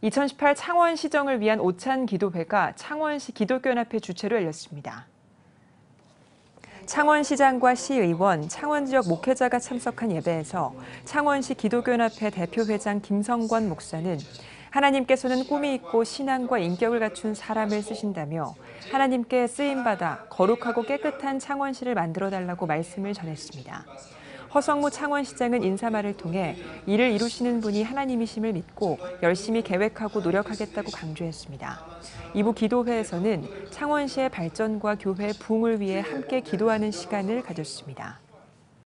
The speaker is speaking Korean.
2018 창원시정을 위한 오찬 기도회가 창원시 기독교연합회 주최로 열렸습니다. 창원시장과 시의원, 창원 지역 목회자가 참석한 예배에서 창원시 기독교연합회 대표회장 김성권 목사는 하나님께서는 꿈이 있고 신앙과 인격을 갖춘 사람을 쓰신다며 하나님께 쓰임받아 거룩하고 깨끗한 창원시를 만들어 달라고 말씀을 전했습니다. 허성무 창원시장은 인사말을 통해 이를 이루시는 분이 하나님이심을 믿고 열심히 계획하고 노력하겠다고 강조했습니다. 이부 기도회에서는 창원시의 발전과 교회 부흥을 위해 함께 기도하는 시간을 가졌습니다.